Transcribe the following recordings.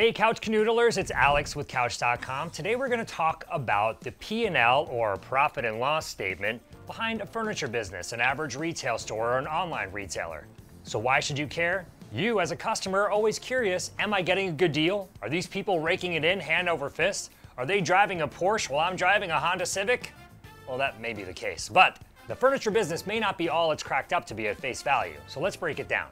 Hey Couch Canoodlers, it's Alex with Couch.com. Today we're going to talk about the P&L or profit and loss statement behind a furniture business, an average retail store or an online retailer. So why should you care? You as a customer are always curious, am I getting a good deal? Are these people raking it in hand over fist? Are they driving a Porsche while I'm driving a Honda Civic? Well, that may be the case, but the furniture business may not be all it's cracked up to be at face value. So let's break it down.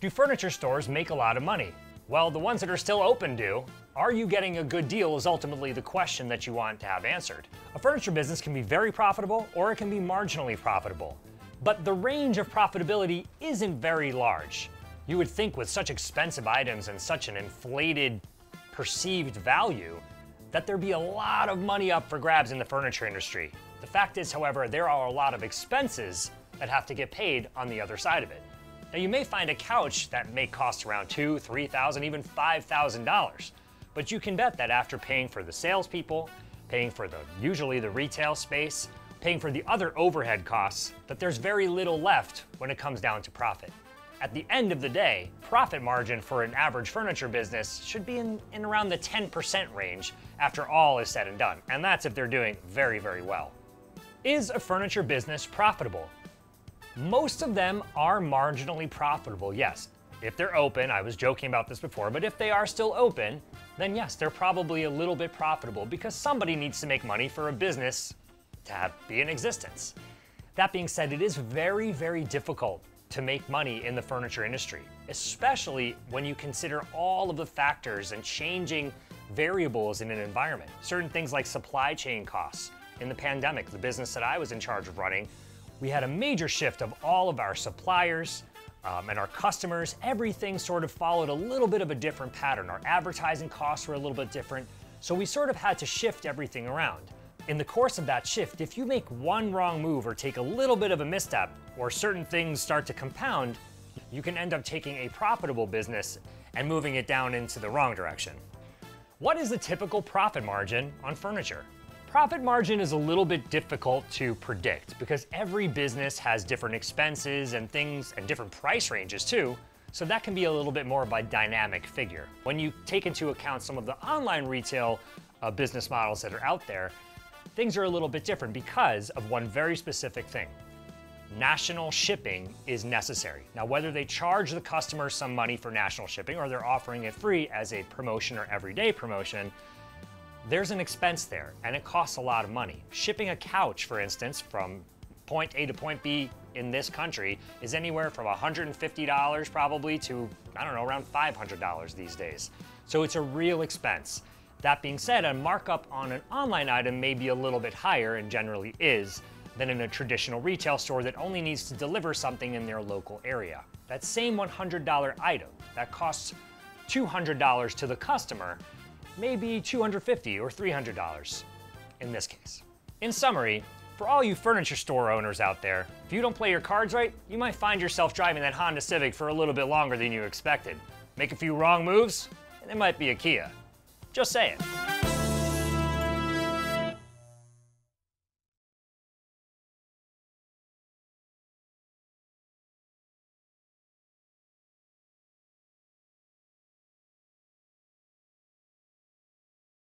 Do furniture stores make a lot of money? Well, the ones that are still open do. Are you getting a good deal is ultimately the question that you want to have answered. A furniture business can be very profitable or it can be marginally profitable. But the range of profitability isn't very large. You would think with such expensive items and such an inflated perceived value that there'd be a lot of money up for grabs in the furniture industry. The fact is, however, there are a lot of expenses that have to get paid on the other side of it. Now you may find a couch that may cost around two, three thousand, even five thousand dollars. But you can bet that after paying for the salespeople, paying for the usually the retail space, paying for the other overhead costs, that there's very little left when it comes down to profit. At the end of the day, profit margin for an average furniture business should be in, in around the 10% range after all is said and done, and that's if they're doing very, very well. Is a furniture business profitable? Most of them are marginally profitable, yes. If they're open, I was joking about this before, but if they are still open, then yes, they're probably a little bit profitable because somebody needs to make money for a business to have, be in existence. That being said, it is very, very difficult to make money in the furniture industry, especially when you consider all of the factors and changing variables in an environment. Certain things like supply chain costs. In the pandemic, the business that I was in charge of running, we had a major shift of all of our suppliers um, and our customers. Everything sort of followed a little bit of a different pattern. Our advertising costs were a little bit different. So we sort of had to shift everything around. In the course of that shift, if you make one wrong move or take a little bit of a misstep, or certain things start to compound, you can end up taking a profitable business and moving it down into the wrong direction. What is the typical profit margin on furniture? Profit margin is a little bit difficult to predict because every business has different expenses and things and different price ranges too, so that can be a little bit more of a dynamic figure. When you take into account some of the online retail uh, business models that are out there, things are a little bit different because of one very specific thing. National shipping is necessary. Now, whether they charge the customer some money for national shipping or they're offering it free as a promotion or everyday promotion, there's an expense there and it costs a lot of money. Shipping a couch, for instance, from point A to point B in this country is anywhere from $150 probably to, I don't know, around $500 these days. So it's a real expense. That being said, a markup on an online item may be a little bit higher and generally is than in a traditional retail store that only needs to deliver something in their local area. That same $100 item that costs $200 to the customer maybe 250 or $300 in this case. In summary, for all you furniture store owners out there, if you don't play your cards right, you might find yourself driving that Honda Civic for a little bit longer than you expected. Make a few wrong moves, and it might be a Kia. Just say it.